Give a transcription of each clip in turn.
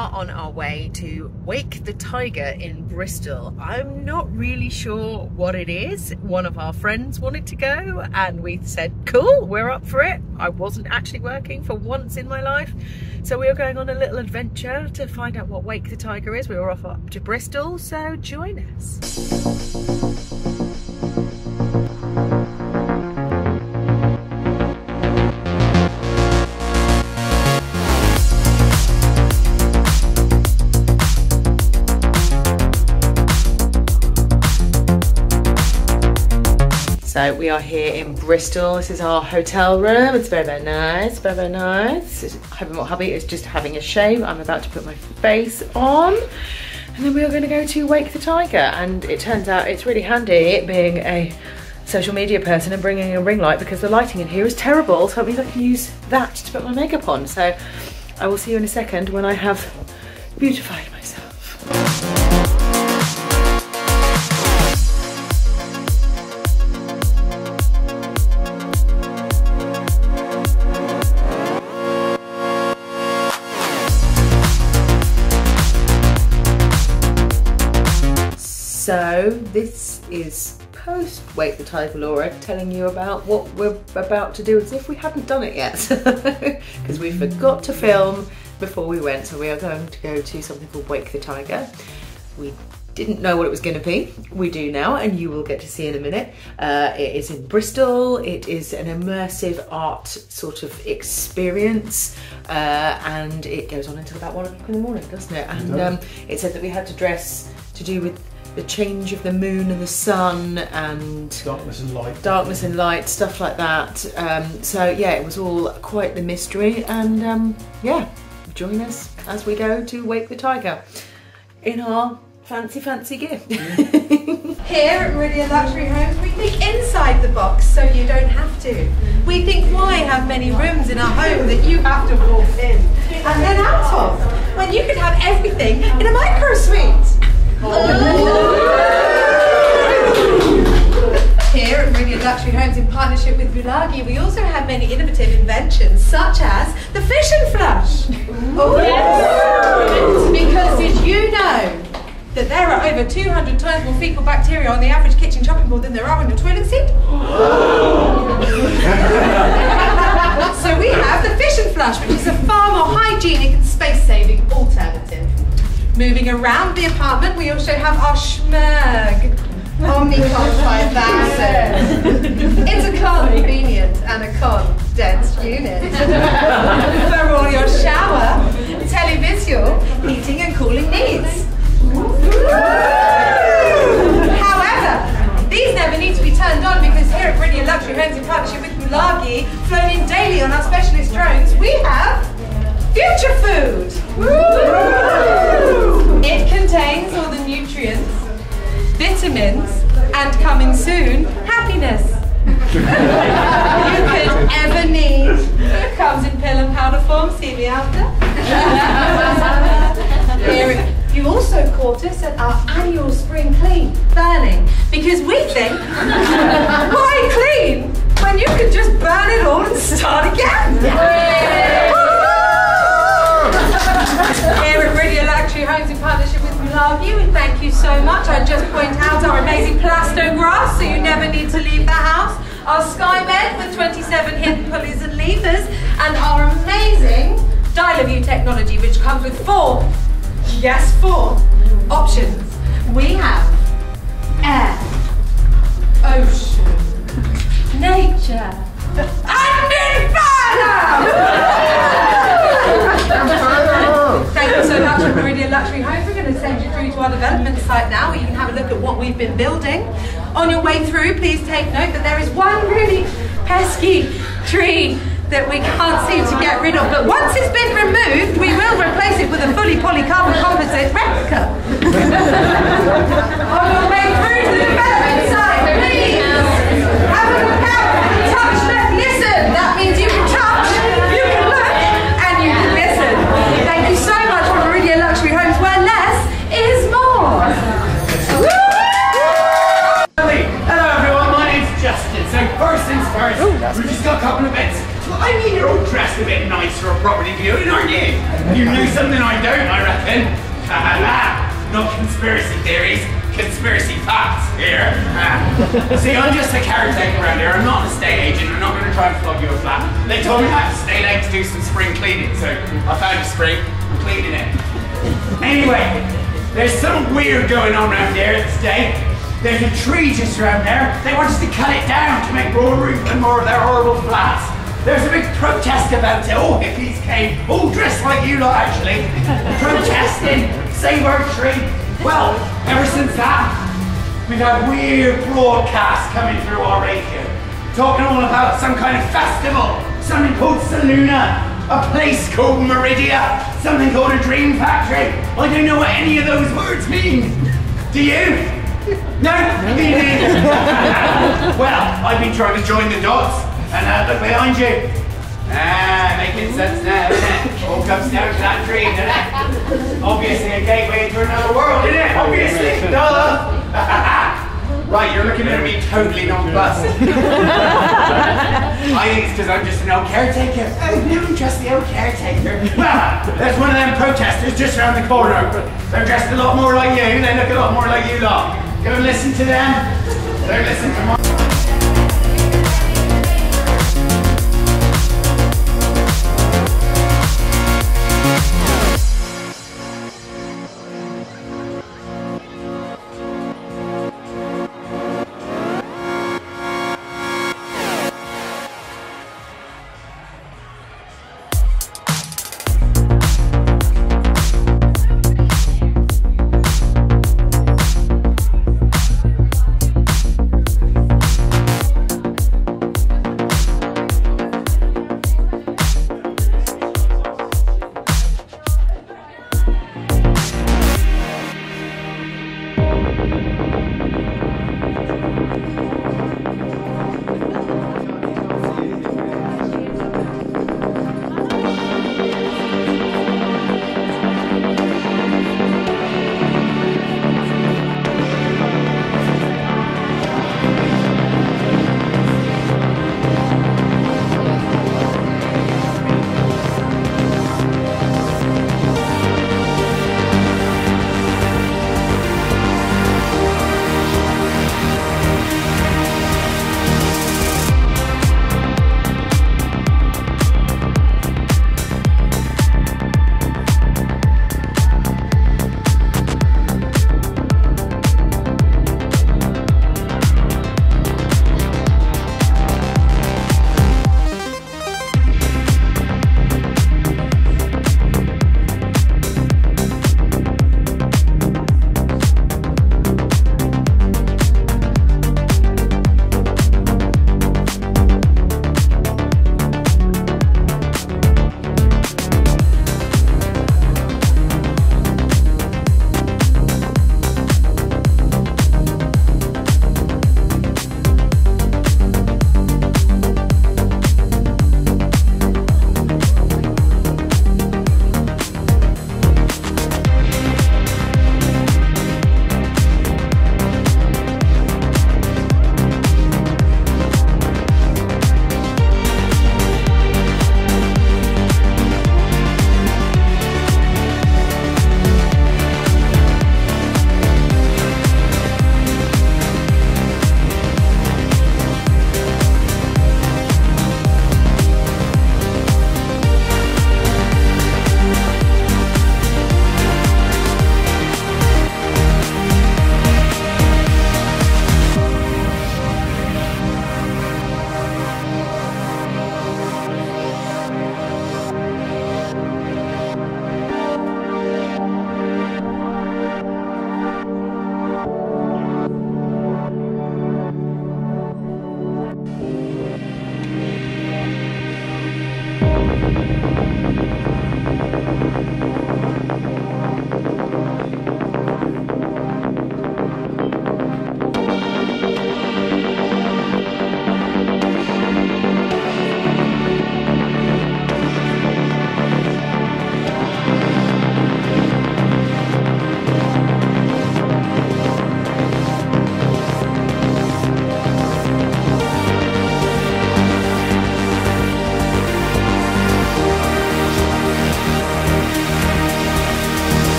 are on our way to Wake the Tiger in Bristol. I'm not really sure what it is. One of our friends wanted to go and we said, cool, we're up for it. I wasn't actually working for once in my life. So we were going on a little adventure to find out what Wake the Tiger is. We were off up to Bristol, so join us. So we are here in Bristol. This is our hotel room. It's very, very nice, very, very nice. Hubby is just having a shave. I'm about to put my face on. And then we are going to go to Wake the Tiger. And it turns out it's really handy being a social media person and bringing a ring light because the lighting in here is terrible. So it means I can use that to put my makeup on. So I will see you in a second when I have beautified myself. So this is post Wake the Tiger Laura telling you about what we're about to do as if we hadn't done it yet because we forgot to film before we went so we are going to go to something called Wake the Tiger. We didn't know what it was going to be. We do now, and you will get to see in a minute. Uh, it is in Bristol. It is an immersive art sort of experience, uh, and it goes on until about one o'clock in the morning, doesn't it? And um, it said that we had to dress to do with the change of the moon and the sun and darkness and light. darkness and light stuff like that. Um, so yeah it was all quite the mystery and um, yeah join us as we go to wake the tiger in our fancy fancy gear. Here at meridian luxury homes we think inside the box so you don't have to. We think why have many rooms in our home that you have to walk in? And then out of. When you could have everything in a micro suite here at Meridian Luxury Homes in partnership with Bulagi, we also have many innovative inventions such as the fission flush. Oh, because did you know that there are over 200 times more fecal bacteria on the average kitchen chopping board than there are on your toilet seat? so we have the fission flush, which is a far more hygienic and space-saving alternative. Moving around the apartment, we also have our Schmerg Omnicon 5000. it's a convenient and a condensed unit for all your shower, televisual, heating and cooling needs. However, these never need to be turned on because here at Meridian Luxury Homes in partnership with Bulagi, flown in daily on our specialist drones, we have Future Food! It contains all the nutrients, vitamins, and coming soon, happiness. you could ever need. It comes in pill and powder form, see me after. Here, you also caught us at our annual spring clean, burning, because we think, why clean when you could just burn it all and start again? Here at Meridian Luxury Homes in partnership with we thank you so much. I'd just point out our amazing plasto grass, so you never need to leave the house. Our SkyMed with 27 hidden pulleys and levers, and our amazing Dialaview technology, which comes with four, yes, four options. We have air, ocean, nature, and inferno! Meridian Luxury Homes. We're going to send you through to our development site now where you can have a look at what we've been building. On your way through, please take note that there is one really pesky tree that we can't seem to get rid of. But once it's been removed, we will replace it with a fully polycarbon composite replica. On your way through to the development site, a couple of bits I mean, you're all dressed a bit nice for a property viewing, aren't you? You know something I don't, I reckon. Not conspiracy theories, conspiracy facts here. See, I'm just a caretaker around here. I'm not an estate agent. I'm not going to try and flog you a flat. They told me had to stay late to do some spring cleaning, so I found a spring. I'm cleaning it. Anyway, there's something weird going on around here today. There's a tree just around there. They want us to cut it down to make more room for more of their horrible flats. There's a big protest about it. All hippies came, oh, all dressed like you lot actually, protesting, save our tree. Well, ever since that, we've had weird broadcasts coming through our radio, talking all about some kind of festival, something called Soluna, a place called Meridia, something called a dream factory. I don't know what any of those words mean. Do you? No, well, I've been trying to join the dots, and uh, look behind you. Ah, making sense now, isn't it? All comes down to that dream, doesn't it? Obviously a gateway into another world, isn't it? Obviously, duh. right, you're looking at me totally nonplussed. I think it's because I'm just an old caretaker. Oh, I'm just the old caretaker. Well, there's one of them protesters just around the corner. They're dressed a lot more like you, they look a lot more like you lot. Go listen to them. Don't listen to my...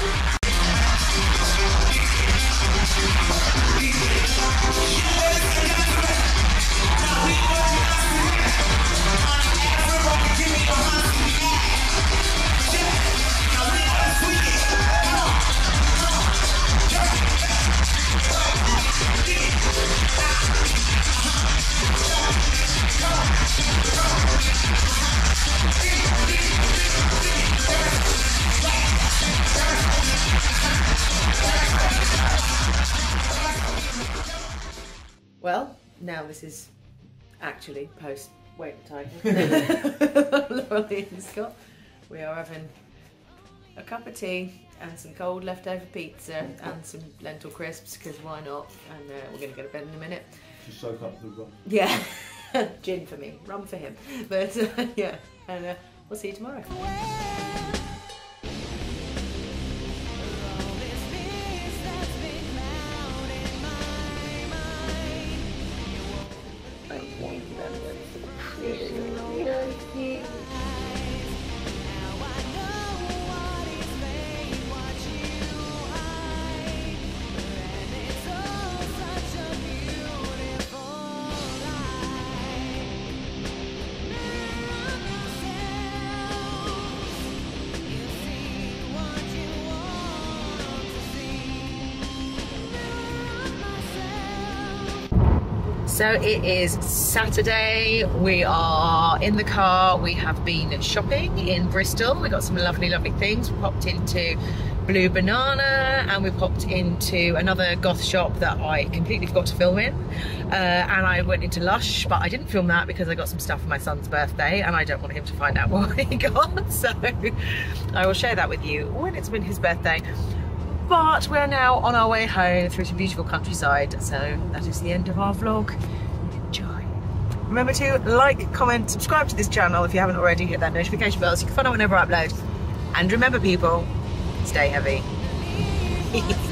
Yeah. This is actually post Wake the Tiger. Laurie and Scott. We are having a cup of tea and some cold leftover pizza and some lentil crisps because why not? And uh, we're going to go to bed in a minute. Just soak up the rum. Yeah, gin for me, rum for him. But uh, yeah, and uh, we'll see you tomorrow. So it is Saturday. We are in the car. We have been shopping in Bristol. We got some lovely, lovely things. We popped into Blue Banana and we popped into another goth shop that I completely forgot to film in. Uh, and I went into Lush, but I didn't film that because I got some stuff for my son's birthday and I don't want him to find out what he got. So I will share that with you when it's been his birthday but we're now on our way home through some beautiful countryside so that is the end of our vlog. Enjoy. Remember to like comment subscribe to this channel if you haven't already hit that notification bell so you can find out whenever i upload. And remember people stay heavy